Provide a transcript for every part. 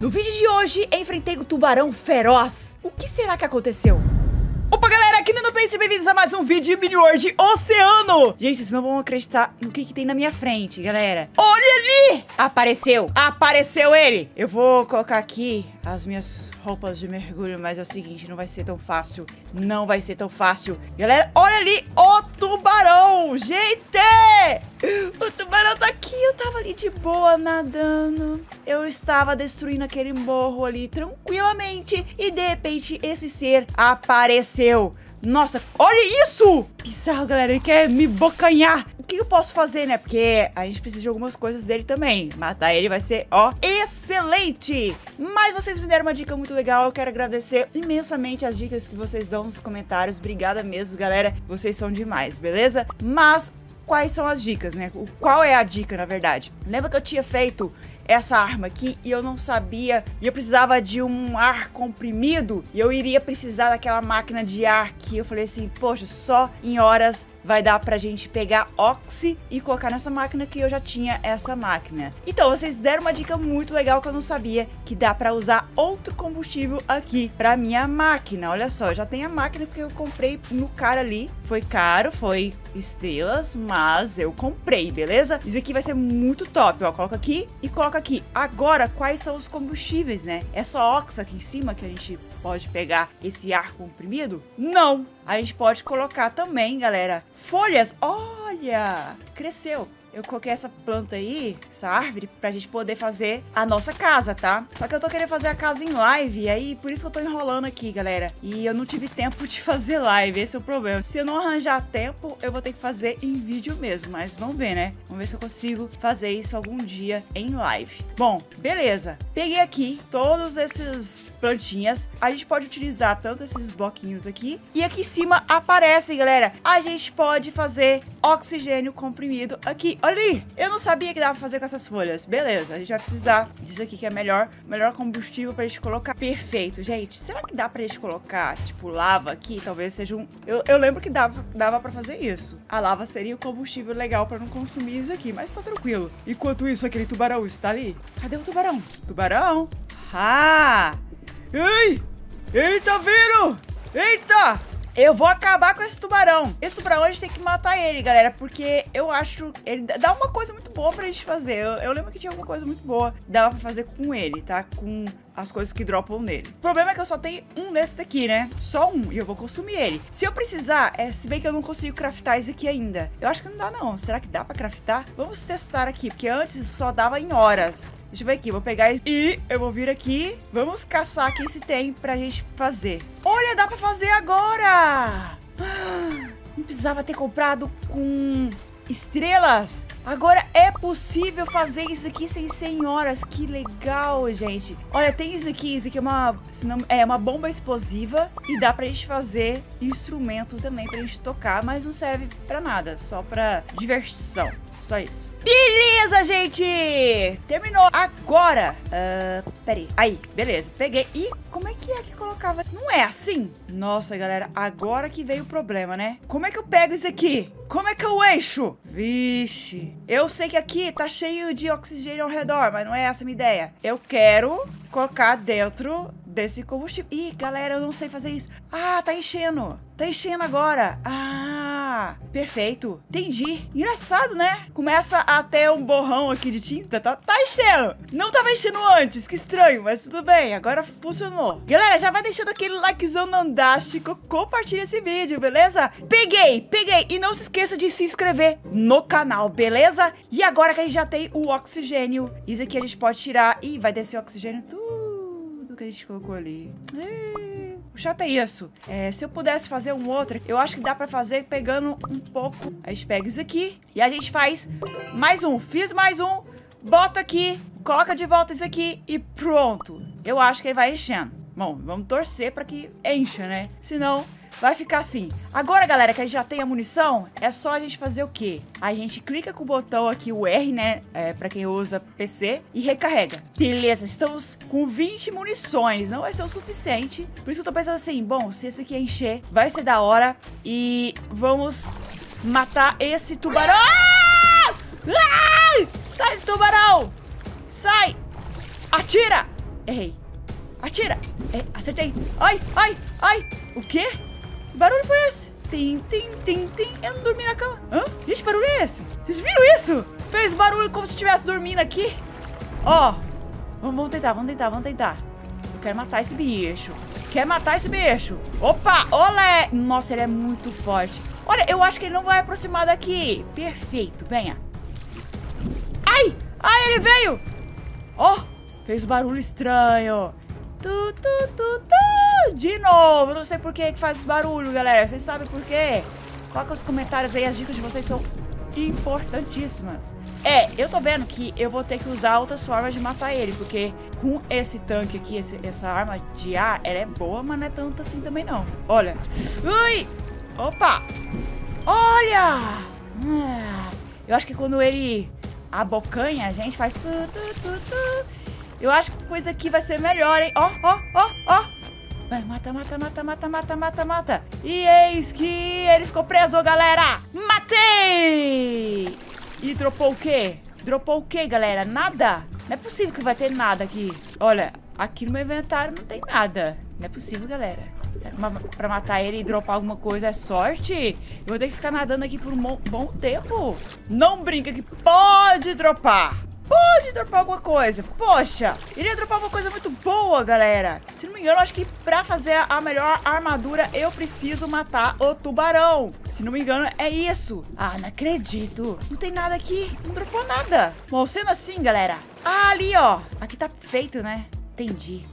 No vídeo de hoje, enfrentei o tubarão feroz. O que será que aconteceu? Opa, galera, aqui no Play, bem-vindos a mais um vídeo de Mini World Oceano. Gente, vocês não vão acreditar no que, que tem na minha frente, galera. Olha ali! Apareceu, apareceu ele. Eu vou colocar aqui as minhas roupas de mergulho, mas é o seguinte, não vai ser tão fácil. Não vai ser tão fácil. Galera, olha ali o tubarão, gente! O tubarão tá aqui, eu tava ali de boa nadando. Eu estava destruindo aquele morro ali tranquilamente e de repente esse ser apareceu. Nossa, olha isso! Bizarro, galera, ele quer me bocanhar. O que eu posso fazer, né? Porque a gente precisa de algumas coisas dele também. Matar ele vai ser, ó, excelente! Mas vocês me deram uma dica muito legal. Eu quero agradecer imensamente as dicas que vocês dão nos comentários. Obrigada mesmo, galera. Vocês são demais, beleza? Mas quais são as dicas, né? Qual é a dica, na verdade? Lembra que eu tinha feito essa arma aqui e eu não sabia. E eu precisava de um ar comprimido. E eu iria precisar daquela máquina de ar que eu falei assim, poxa, só em horas vai dar pra gente pegar Oxy e colocar nessa máquina que eu já tinha essa máquina. Então, vocês deram uma dica muito legal que eu não sabia, que dá pra usar outro combustível aqui pra minha máquina. Olha só, já tem a máquina que eu comprei no cara ali. Foi caro, foi estrelas, mas eu comprei, beleza? Isso aqui vai ser muito top, ó. Coloca aqui e coloca aqui. Agora, quais são os combustíveis, né? É só Ox aqui em cima que a gente pode pegar esse ar comprimido? Não! A gente pode colocar também, galera, folhas. Olha, cresceu eu coloquei essa planta aí, essa árvore, pra gente poder fazer a nossa casa, tá? Só que eu tô querendo fazer a casa em live, e aí por isso que eu tô enrolando aqui, galera. E eu não tive tempo de fazer live, esse é o problema. Se eu não arranjar tempo, eu vou ter que fazer em vídeo mesmo, mas vamos ver, né? Vamos ver se eu consigo fazer isso algum dia em live. Bom, beleza. Peguei aqui todos esses plantinhas. A gente pode utilizar tanto esses bloquinhos aqui. E aqui em cima aparece, galera, a gente pode fazer oxigênio comprimido aqui. Olha aí, eu não sabia que dava pra fazer com essas folhas. Beleza, a gente vai precisar disso aqui que é melhor, melhor combustível pra gente colocar. Perfeito, gente. Será que dá pra gente colocar, tipo, lava aqui? Talvez seja um... Eu, eu lembro que dava, dava pra fazer isso. A lava seria o combustível legal pra não consumir isso aqui, mas tá tranquilo. Enquanto isso, aquele tubarão está ali. Cadê o tubarão? Tubarão? Ah! Ei! Ele tá vindo! Eita! Eu vou acabar com esse tubarão. Esse tubarão a gente tem que matar ele, galera, porque eu acho... Ele dá uma coisa muito boa pra gente fazer. Eu, eu lembro que tinha alguma coisa muito boa dava pra fazer com ele, tá? Com as coisas que dropam nele. O problema é que eu só tenho um desse daqui, né? Só um, e eu vou consumir ele. Se eu precisar, é, se bem que eu não consigo craftar esse aqui ainda. Eu acho que não dá, não. Será que dá pra craftar? Vamos testar aqui, porque antes só dava em horas. Deixa eu ver aqui, vou pegar esse e eu vou vir aqui. Vamos caçar aqui se tem pra gente fazer. Olha, dá pra fazer agora! Não precisava ter comprado com estrelas. Agora é possível fazer isso aqui sem 100 horas. Que legal, gente. Olha, tem isso aqui. Isso aqui é uma, não, é uma bomba explosiva. E dá pra gente fazer instrumentos também pra gente tocar. Mas não serve pra nada. Só pra diversão. Só isso. Beleza, gente! Terminou. Agora, uh, peraí. Aí, beleza. Peguei. E como é que é que colocava? Não é assim? Nossa, galera, agora que veio o problema, né? Como é que eu pego isso aqui? Como é que eu encho? Vixe. Eu sei que aqui tá cheio de oxigênio ao redor, mas não é essa a minha ideia. Eu quero colocar dentro desse combustível. Ih, galera, eu não sei fazer isso. Ah, tá enchendo. Tá enchendo agora. Ah, perfeito. Entendi. Engraçado, né? Começa a ter um borrão aqui de tinta. Tá, tá enchendo. Não tava enchendo antes. Que estranho, mas tudo bem. Agora funcionou. Galera, já vai deixando aquele likezão nandástico. Compartilha esse vídeo, beleza? Peguei, peguei. E não se esqueça de se inscrever no canal, beleza? E agora que a gente já tem o oxigênio, isso aqui a gente pode tirar. e vai descer o oxigênio tudo que a gente colocou ali. Eee chato é isso. É, se eu pudesse fazer um outro, eu acho que dá pra fazer pegando um pouco. A gente pega isso aqui e a gente faz mais um. Fiz mais um, bota aqui, coloca de volta isso aqui e pronto. Eu acho que ele vai enchendo. Bom, vamos torcer pra que encha, né? Senão, vai ficar assim. Agora, galera, que a gente já tem a munição, é só a gente fazer o quê? A gente clica com o botão aqui, o R, né? É, pra quem usa PC, e recarrega. Beleza, estamos com 20 munições. Não vai ser o suficiente. Por isso que eu tô pensando assim, bom, se esse aqui encher, vai ser da hora. E vamos matar esse tubarão. Ah! Ah! Sai, tubarão! Sai! Atira! Errei. Atira. É, acertei. Ai, ai, ai. O quê? Barulho foi esse? Tim, tim, tim, tim. Eu não dormi na cama. Hã? Gente, barulho é esse? Vocês viram isso? Fez barulho como se estivesse dormindo aqui. Ó. Vamos, vamos tentar, vamos tentar, vamos tentar. Eu quero matar esse bicho. Quer matar esse bicho. Opa, olé. Nossa, ele é muito forte. Olha, eu acho que ele não vai aproximar daqui. Perfeito, venha. Ai, ai, ele veio. Ó, oh, fez barulho estranho. Tu, tu, tu, tu. De novo. Não sei por que que faz barulho, galera. Vocês sabem por quê? Coloca os comentários aí. As dicas de vocês são importantíssimas. É, eu tô vendo que eu vou ter que usar outras formas de matar ele, porque com esse tanque aqui, esse, essa arma de ar, ela é boa, mas não é tanto assim também não. Olha. Ui! Opa! Olha! Eu acho que quando ele abocanha, a gente faz tu, tu, tu, tu. Eu acho que coisa aqui vai ser melhor, hein? Ó, ó, ó, ó. Vai, mata, mata, mata, mata, mata, mata, mata. E eis que ele ficou preso, galera. Matei! E dropou o quê? Dropou o quê, galera? Nada? Não é possível que vai ter nada aqui. Olha, aqui no meu inventário não tem nada. Não é possível, galera. Que pra matar ele e dropar alguma coisa é sorte? Eu vou ter que ficar nadando aqui por um bom tempo. Não brinca que pode dropar. Pode dropar alguma coisa. Poxa, iria dropar uma coisa muito boa, galera. Se não me engano, acho que pra fazer a melhor armadura, eu preciso matar o tubarão. Se não me engano, é isso. Ah, não acredito. Não tem nada aqui. Não dropou nada. Bom, sendo assim, galera. Ah, ali, ó. Aqui tá feito, né? Entendi.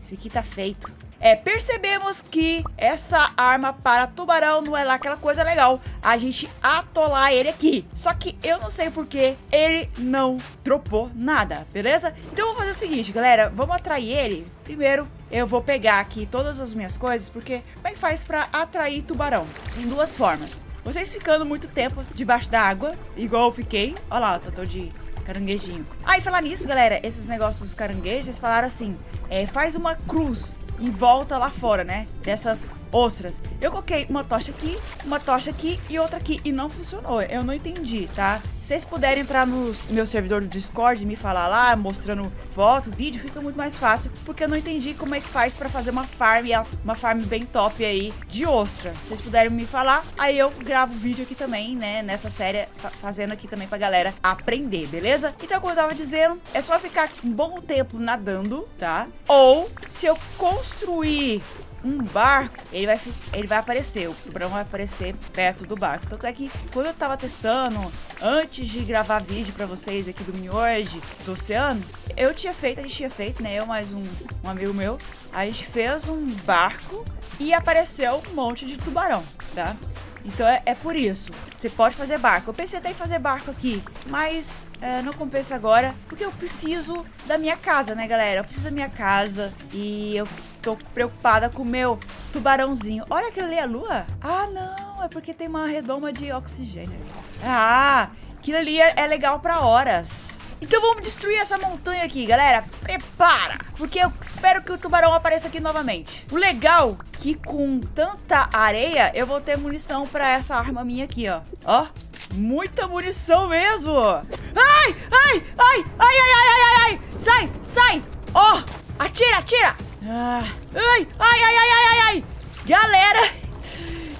Esse aqui tá feito. É, percebemos que essa arma para tubarão não é lá aquela coisa legal. A gente atolar ele aqui. Só que eu não sei porque ele não dropou nada, beleza? Então eu vou fazer o seguinte, galera. Vamos atrair ele. Primeiro, eu vou pegar aqui todas as minhas coisas, porque como é que faz para atrair tubarão? Em duas formas. Vocês ficando muito tempo debaixo da água, igual eu fiquei. Olha lá, eu tô de caranguejinho. Ah, falar nisso, galera, esses negócios dos caranguejos, eles falaram assim, é, faz uma cruz em volta lá fora, né? Dessas ostras. Eu coloquei uma tocha aqui, uma tocha aqui e outra aqui. E não funcionou. Eu não entendi, tá? Se vocês puderem entrar no meu servidor do Discord e me falar lá, mostrando foto, vídeo, fica muito mais fácil. Porque eu não entendi como é que faz pra fazer uma farm, uma farm bem top aí de ostra. Se vocês puderem me falar, aí eu gravo vídeo aqui também, né? Nessa série, fazendo aqui também pra galera aprender, beleza? Então, como eu tava dizendo, é só ficar um bom tempo nadando, tá? Ou, se eu construir um barco, ele vai, ele vai aparecer, o tubarão vai aparecer perto do barco. Tanto é que quando eu tava testando, antes de gravar vídeo pra vocês aqui do Miord, do oceano, eu tinha feito, a gente tinha feito, né, eu mais um, um amigo meu, a gente fez um barco e apareceu um monte de tubarão, tá? Então é, é, por isso. Você pode fazer barco. Eu pensei até em fazer barco aqui, mas é, não compensa agora, porque eu preciso da minha casa, né, galera? Eu preciso da minha casa e eu tô preocupada com o meu tubarãozinho. Olha aquilo ali, a lua. Ah, não, é porque tem uma redoma de oxigênio. Ah, aquilo ali é, é legal pra horas. Então vamos destruir essa montanha aqui, galera. Prepara, porque eu espero que o tubarão apareça aqui novamente. O legal é que com tanta areia, eu vou ter munição pra essa arma minha aqui, ó. Ó, muita munição mesmo. Ai, ai, ai, ai, ai, ai, ai, ai. Sai, sai. Ó, atira, atira. Ah, ai, ai, ai, ai, ai, ai. Galera,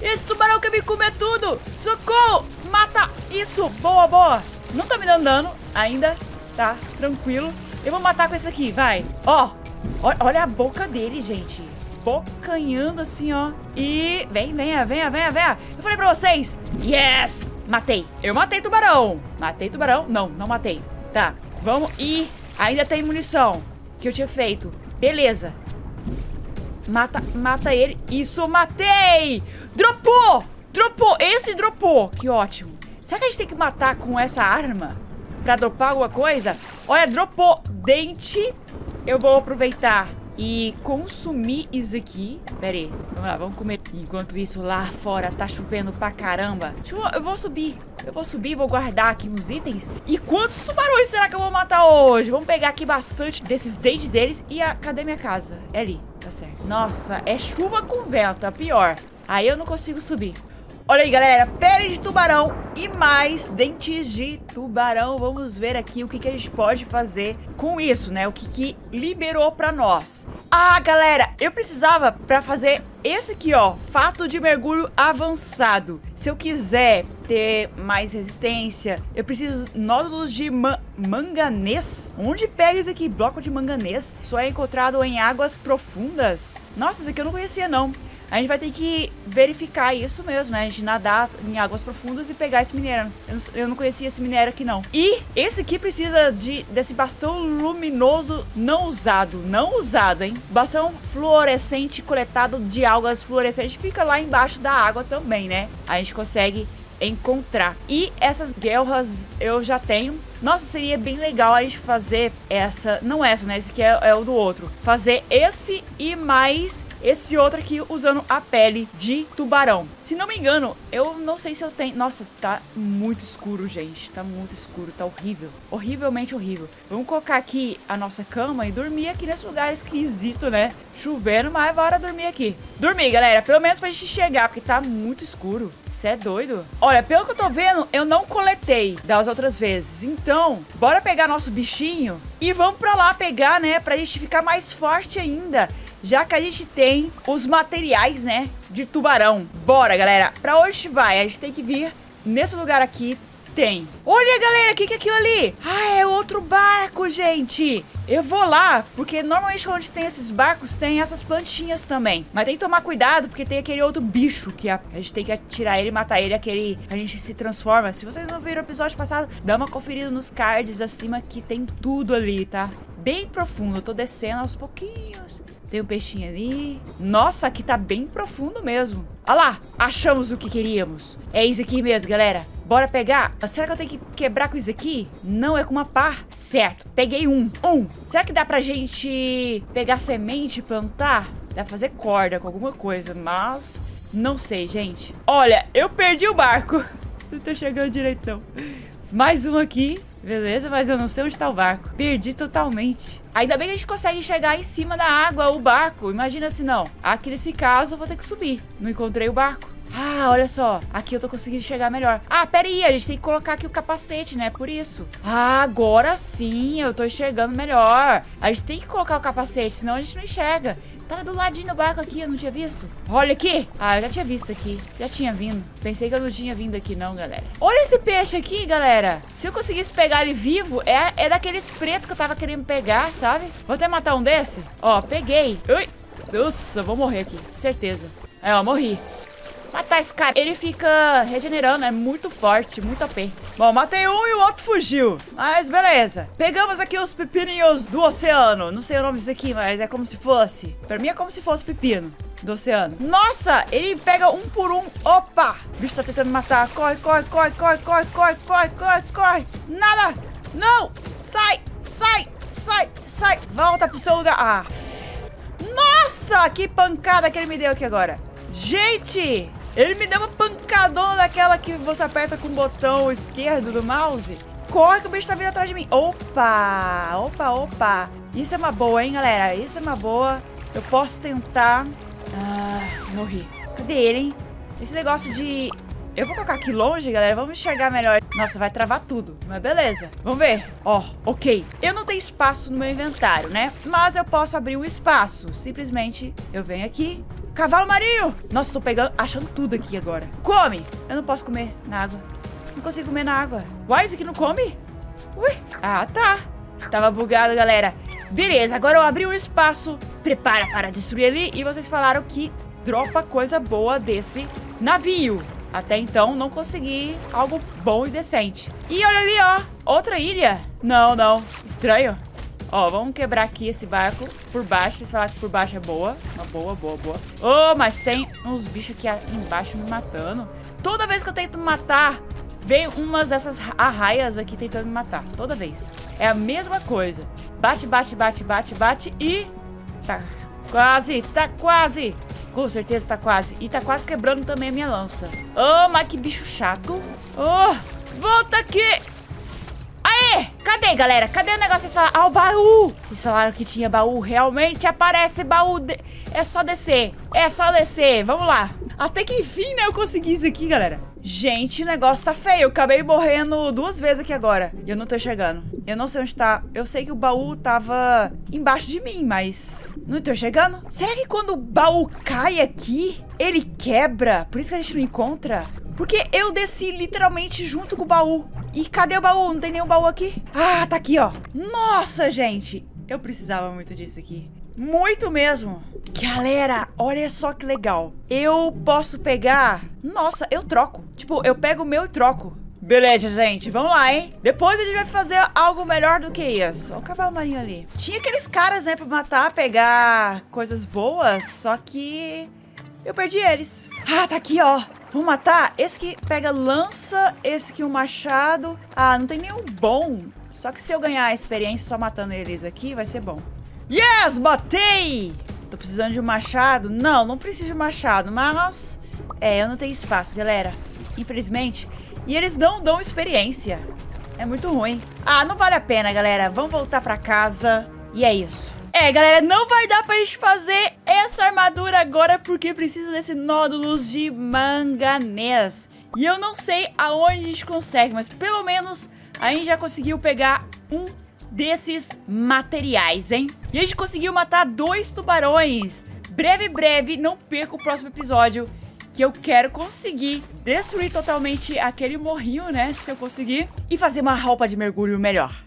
esse tubarão quer me comer tudo. Socorro, mata. Isso, boa, boa. Não tá me dando dano ainda. Tá, tranquilo. Eu vou matar com esse aqui, vai. Ó, olha a boca dele, gente. Bocanhando assim, ó. E vem, venha, venha, venha, venha. Eu falei pra vocês. Yes! Matei. Eu matei tubarão. Matei tubarão? Não, não matei. Tá, vamos. E ainda tem munição que eu tinha feito. Beleza. Mata, mata ele. Isso, matei! Dropou! Dropou! Esse dropou! Que ótimo. Será que a gente tem que matar com essa arma? pra dropar alguma coisa. Olha, dropou dente. Eu vou aproveitar e consumir isso aqui. Pera aí, vamos lá, vamos comer. Enquanto isso, lá fora tá chovendo pra caramba. Eu vou subir, eu vou subir, vou guardar aqui uns itens. E quantos tubarões será que eu vou matar hoje? Vamos pegar aqui bastante desses dentes deles. E a... cadê minha casa? É ali, tá certo. Nossa, é chuva com vento, a pior. Aí eu não consigo subir. Olha aí, galera, pele de tubarão e mais dentes de tubarão. Vamos ver aqui o que, que a gente pode fazer com isso, né? O que, que liberou pra nós. Ah, galera, eu precisava pra fazer esse aqui, ó, fato de mergulho avançado. Se eu quiser ter mais resistência, eu preciso nódulos de ma manganês. Onde pega isso aqui? Bloco de manganês. Só é encontrado em águas profundas. Nossa, isso aqui eu não conhecia, não. A gente vai ter que verificar isso mesmo, né? A gente nadar em águas profundas e pegar esse minério. Eu não, eu não conhecia esse minério aqui, não. E esse aqui precisa de, desse bastão luminoso não usado. Não usado, hein? Bastão fluorescente coletado de algas fluorescentes. Fica lá embaixo da água também, né? A gente consegue encontrar. E essas guerras eu já tenho. Nossa, seria bem legal a gente fazer essa, não essa, né? Esse aqui é, é o do outro. Fazer esse e mais esse outro aqui usando a pele de tubarão. Se não me engano, eu não sei se eu tenho... Nossa, tá muito escuro, gente. Tá muito escuro, tá horrível. Horrivelmente horrível. Vamos colocar aqui a nossa cama e dormir aqui nesse lugar esquisito, né? Chovendo, mas bora dormir aqui. Dormir, galera. Pelo menos pra gente chegar, porque tá muito escuro. Você é doido? Olha, pelo que eu tô vendo, eu não coletei das outras vezes. Então, bora pegar nosso bichinho e vamos pra lá pegar, né? Pra gente ficar mais forte ainda já que a gente tem os materiais, né, de tubarão. Bora, galera. Pra onde vai? A gente tem que vir nesse lugar aqui. Tem. Olha, galera, o que, que é aquilo ali? Ah, é outro barco, gente. Eu vou lá, porque normalmente onde tem esses barcos tem essas plantinhas também. Mas tem que tomar cuidado, porque tem aquele outro bicho que a, a gente tem que tirar ele, matar ele, aquele... A gente se transforma. Se vocês não viram o episódio passado, dá uma conferida nos cards acima que tem tudo ali, tá? Bem profundo. Eu tô descendo aos pouquinhos. Tem um peixinho ali. Nossa, aqui tá bem profundo mesmo. Olha lá, achamos o que queríamos. É isso aqui mesmo, galera. Bora pegar. Será que eu tenho que quebrar com isso aqui? Não, é com uma pá. Certo, peguei um. Um. Será que dá pra gente pegar semente e plantar? Dá pra fazer corda com alguma coisa, mas... Não sei, gente. Olha, eu perdi o barco. Não tô chegando direitão. Mais um aqui. Beleza, mas eu não sei onde tá o barco. Perdi totalmente. Ainda bem que a gente consegue chegar em cima da água, o barco. Imagina se não. Aqui nesse caso eu vou ter que subir. Não encontrei o barco. Ah, olha só. Aqui eu tô conseguindo chegar melhor. Ah, pera aí. A gente tem que colocar aqui o capacete, né? Por isso. Ah, agora sim eu tô enxergando melhor. A gente tem que colocar o capacete, senão a gente não enxerga. Tava do ladinho do barco aqui, eu não tinha visto. Olha aqui. Ah, eu já tinha visto aqui. Já tinha vindo. Pensei que eu não tinha vindo aqui não, galera. Olha esse peixe aqui, galera. Se eu conseguisse pegar ele vivo, é, é daqueles pretos que eu tava querendo pegar, sabe? Vou até matar um desse. Ó, peguei. Ui. Nossa, eu vou morrer aqui. Certeza. É, ó, morri matar esse cara. Ele fica regenerando, é muito forte, muito AP. Bom, matei um e o outro fugiu. Mas beleza. Pegamos aqui os pepininhos do oceano. Não sei o nome disso aqui, mas é como se fosse. Pra mim é como se fosse pepino do oceano. Nossa, ele pega um por um. Opa! O bicho tá tentando matar. Corre, corre, corre, corre, corre, corre, corre, corre, corre. Nada! Não! Sai, sai, sai, sai. Volta pro seu lugar. Ah. Nossa, que pancada que ele me deu aqui agora. Gente, ele me deu uma pancadona daquela que você aperta com o botão esquerdo do mouse. Corre que o bicho tá vindo atrás de mim. Opa, opa, opa. Isso é uma boa, hein, galera? Isso é uma boa. Eu posso tentar... Ah, morri. Cadê ele, hein? Esse negócio de... Eu vou colocar aqui longe, galera. Vamos enxergar melhor. Nossa, vai travar tudo. Mas beleza. Vamos ver. Ó, oh, ok. Eu não tenho espaço no meu inventário, né? Mas eu posso abrir um espaço. Simplesmente eu venho aqui, Cavalo marinho! Nossa, tô pegando, achando tudo aqui agora. Come! Eu não posso comer na água. Não consigo comer na água. Uai, esse aqui não come? Ui. Ah, tá. Tava bugado, galera. Beleza, agora eu abri um espaço. Prepara para destruir ali. E vocês falaram que dropa coisa boa desse navio. Até então, não consegui algo bom e decente. E olha ali, ó. Outra ilha. Não, não. Estranho. Ó, vamos quebrar aqui esse barco por baixo. Vocês falaram que por baixo é boa. Uma boa, boa, boa. Oh, mas tem uns bichos aqui embaixo me matando. Toda vez que eu tento matar, vem umas dessas arraias aqui tentando me matar. Toda vez. É a mesma coisa. Bate, bate, bate, bate, bate e... Tá quase, tá quase. Com certeza tá quase. E tá quase quebrando também a minha lança. Oh, mas que bicho chato. Oh, volta aqui. Cadê, galera? Cadê o negócio? Vocês falaram, ah, o baú! Vocês falaram que tinha baú. Realmente aparece baú. De... É só descer. É só descer. Vamos lá. Até que enfim, né, eu consegui isso aqui, galera. Gente, o negócio tá feio. Eu acabei morrendo duas vezes aqui agora. E eu não tô enxergando. Eu não sei onde tá. Eu sei que o baú tava embaixo de mim, mas... Não tô enxergando. Será que quando o baú cai aqui, ele quebra? Por isso que a gente não encontra? Porque eu desci literalmente junto com o baú. E cadê o baú? Não tem nenhum baú aqui? Ah, tá aqui, ó. Nossa, gente. Eu precisava muito disso aqui. Muito mesmo. Galera, olha só que legal. Eu posso pegar... Nossa, eu troco. Tipo, eu pego o meu e troco. Beleza, gente. Vamos lá, hein? Depois a gente vai fazer algo melhor do que isso. Olha o cavalo marinho ali. Tinha aqueles caras, né, pra matar, pegar coisas boas, só que... Eu perdi eles. Ah, tá aqui, ó. Vamos matar? Esse que pega lança, esse aqui um machado. Ah, não tem nenhum bom. Só que se eu ganhar a experiência só matando eles aqui, vai ser bom. Yes, matei! Tô precisando de um machado? Não, não preciso de um machado, mas... É, eu não tenho espaço, galera. Infelizmente. E eles não dão experiência. É muito ruim. Ah, não vale a pena, galera. Vamos voltar pra casa. E é isso. É, galera, não vai dar pra gente fazer essa armadura agora porque precisa desse nódulos de manganês. E eu não sei aonde a gente consegue, mas pelo menos a gente já conseguiu pegar um desses materiais, hein? E a gente conseguiu matar dois tubarões. Breve, breve, não perca o próximo episódio que eu quero conseguir destruir totalmente aquele morrinho, né? Se eu conseguir. E fazer uma roupa de mergulho melhor.